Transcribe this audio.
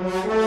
Mm-hmm.